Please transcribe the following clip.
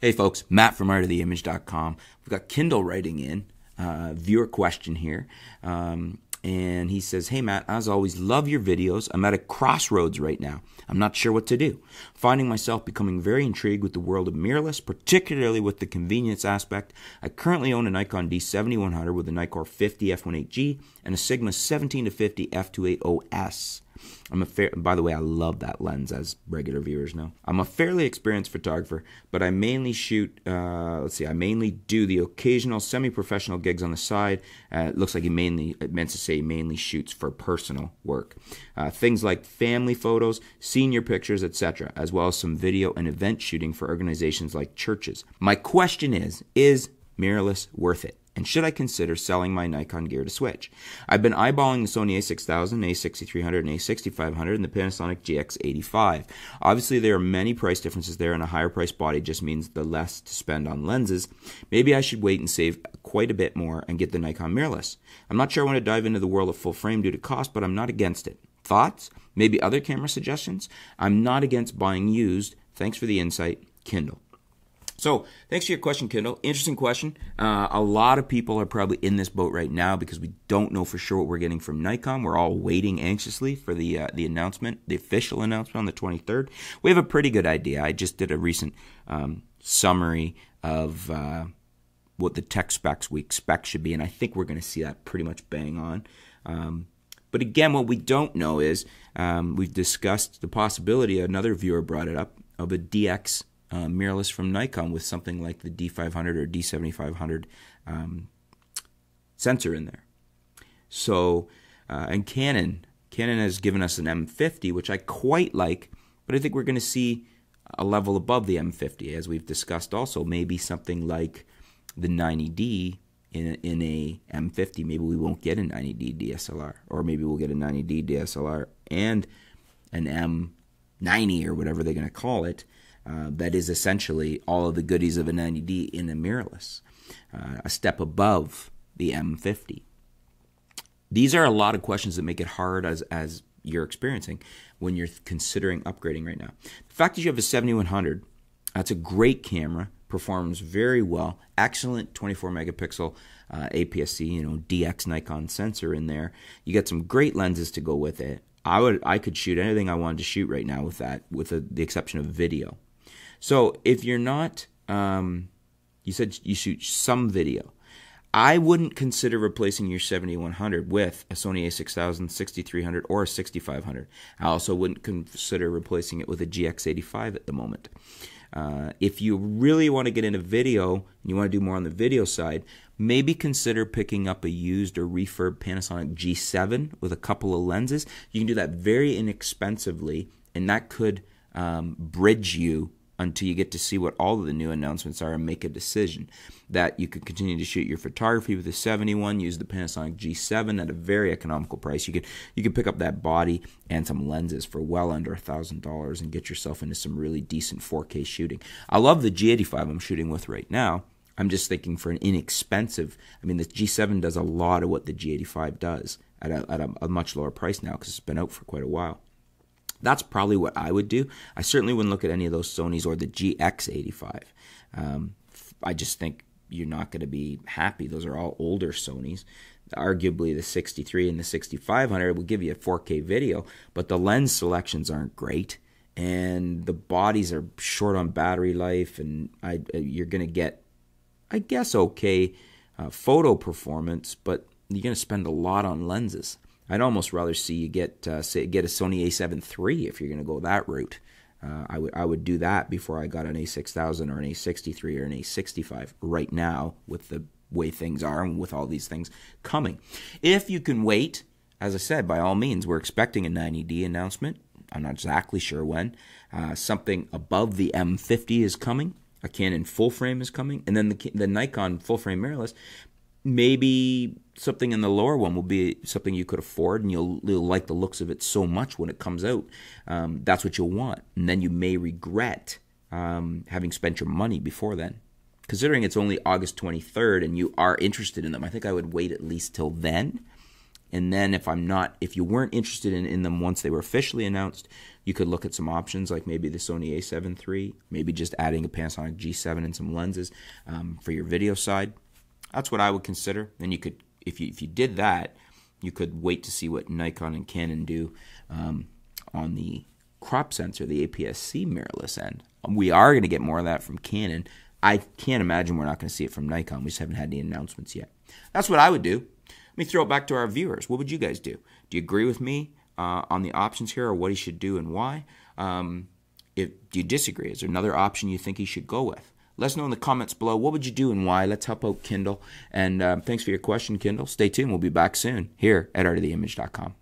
Hey, folks, Matt from artoftheimage.com. We've got Kindle writing in uh, viewer question here. Um, and he says, Hey Matt, as always, love your videos. I'm at a crossroads right now. I'm not sure what to do. Finding myself becoming very intrigued with the world of mirrorless, particularly with the convenience aspect. I currently own a Nikon D7100 with a Nikkor 50 f1.8G and a Sigma 17 to 50 f2.8 OS. I'm a fair, by the way, I love that lens, as regular viewers know. I'm a fairly experienced photographer, but I mainly shoot. Uh, let's see, I mainly do the occasional semi-professional gigs on the side. Uh, it looks like he mainly it meant to say he mainly shoots for personal work, uh, things like family photos, senior pictures, etc., as well as some video and event shooting for organizations like churches. My question is: Is mirrorless worth it? And should I consider selling my Nikon gear to switch? I've been eyeballing the Sony a6000, a6300, and a6500, and the Panasonic GX85. Obviously, there are many price differences there, and a higher price body just means the less to spend on lenses. Maybe I should wait and save quite a bit more and get the Nikon mirrorless. I'm not sure I want to dive into the world of full frame due to cost, but I'm not against it. Thoughts? Maybe other camera suggestions? I'm not against buying used. Thanks for the insight, Kindle. So, thanks for your question, Kindle. Interesting question. Uh, a lot of people are probably in this boat right now because we don't know for sure what we're getting from Nikon. We're all waiting anxiously for the uh, the announcement, the official announcement on the 23rd. We have a pretty good idea. I just did a recent um, summary of uh, what the tech specs we expect should be, and I think we're going to see that pretty much bang on. Um, but again, what we don't know is um, we've discussed the possibility. Another viewer brought it up of a DX uh, mirrorless from Nikon with something like the D500 or D7500 um, sensor in there. So, uh, and Canon, Canon has given us an M50, which I quite like, but I think we're going to see a level above the M50, as we've discussed. Also, maybe something like the 90D in a, in a M50. Maybe we won't get a 90D DSLR, or maybe we'll get a 90D DSLR and an M90 or whatever they're going to call it uh, that is essentially all of the goodies of a 90D in a mirrorless, uh, a step above the M50. These are a lot of questions that make it hard as, as you're experiencing when you're considering upgrading right now. The fact that you have a 7100, that's a great camera, performs very well, excellent 24 megapixel uh, APS-C, you know, DX Nikon sensor in there. You get some great lenses to go with it. I would I could shoot anything I wanted to shoot right now with that, with a, the exception of video. So if you're not, um, you said you shoot some video. I wouldn't consider replacing your 7100 with a Sony a6000, 6300, or a 6500. I also wouldn't consider replacing it with a GX85 at the moment. Uh, if you really want to get into video and you want to do more on the video side, maybe consider picking up a used or refurb Panasonic G7 with a couple of lenses. You can do that very inexpensively, and that could um, bridge you until you get to see what all of the new announcements are and make a decision. That you could continue to shoot your photography with the 71, use the Panasonic G7 at a very economical price. You could you could pick up that body and some lenses for well under a thousand dollars and get yourself into some really decent 4K shooting. I love the G85 I'm shooting with right now. I'm just thinking for an inexpensive. I mean, the G7 does a lot of what the G85 does at a, at a, a much lower price now because it's been out for quite a while. That's probably what I would do. I certainly wouldn't look at any of those Sonys or the GX85. Um, I just think you're not going to be happy. Those are all older Sonys. Arguably, the 63 and the 6500 will give you a 4K video, but the lens selections aren't great, and the bodies are short on battery life, and I, you're going to get, I guess, okay uh, photo performance, but you're going to spend a lot on lenses. I'd almost rather see you get uh, say, get a Sony A7 III if you're going to go that route. Uh, I would I would do that before I got an A6000 or an A63 or an A65 right now with the way things are and with all these things coming. If you can wait, as I said, by all means, we're expecting a 90D announcement. I'm not exactly sure when. Uh, something above the M50 is coming. A Canon full frame is coming, and then the the Nikon full frame mirrorless maybe something in the lower one will be something you could afford and you'll, you'll like the looks of it so much when it comes out. Um, that's what you'll want. And then you may regret um, having spent your money before then. Considering it's only August 23rd and you are interested in them, I think I would wait at least till then And then if I'm not, if you weren't interested in, in them once they were officially announced, you could look at some options like maybe the Sony A7 III, maybe just adding a Panasonic G7 and some lenses um, for your video side. That's what I would consider. Then you could, if you if you did that, you could wait to see what Nikon and Canon do um, on the crop sensor, the APS-C mirrorless end. We are going to get more of that from Canon. I can't imagine we're not going to see it from Nikon. We just haven't had any announcements yet. That's what I would do. Let me throw it back to our viewers. What would you guys do? Do you agree with me uh, on the options here or what he should do and why? Um, if, do you disagree? Is there another option you think he should go with? Let us know in the comments below. What would you do and why? Let's help out Kindle. And uh, thanks for your question, Kindle. Stay tuned. We'll be back soon here at artoftheimage.com.